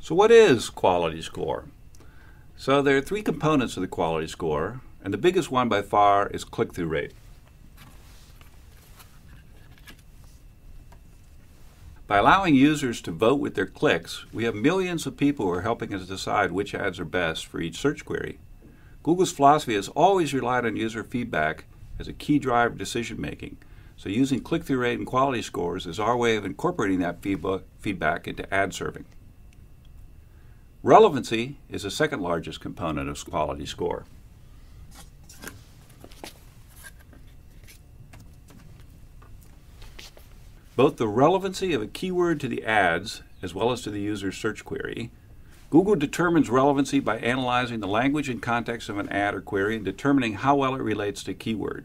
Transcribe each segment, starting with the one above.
So, what is quality score? So, there are three components of the quality score, and the biggest one by far is click through rate. By allowing users to vote with their clicks, we have millions of people who are helping us decide which ads are best for each search query. Google's philosophy has always relied on user feedback as a key driver of decision making. So, using click through rate and quality scores is our way of incorporating that feedback into ad serving. Relevancy is the second largest component of quality score. Both the relevancy of a keyword to the ads as well as to the user's search query. Google determines relevancy by analyzing the language and context of an ad or query and determining how well it relates to keyword.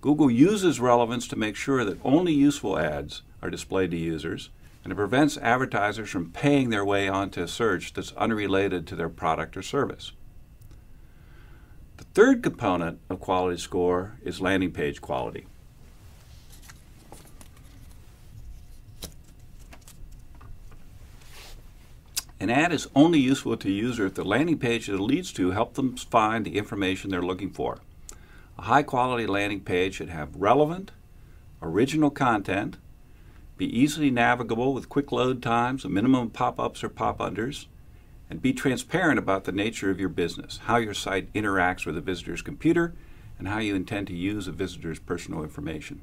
Google uses relevance to make sure that only useful ads are displayed to users, and it prevents advertisers from paying their way onto a search that's unrelated to their product or service. The third component of quality score is landing page quality. An ad is only useful to a user if the landing page that it leads to helps them find the information they're looking for. A high quality landing page should have relevant, original content, be easily navigable with quick load times, a minimum pop ups or pop unders, and be transparent about the nature of your business, how your site interacts with a visitor's computer, and how you intend to use a visitor's personal information.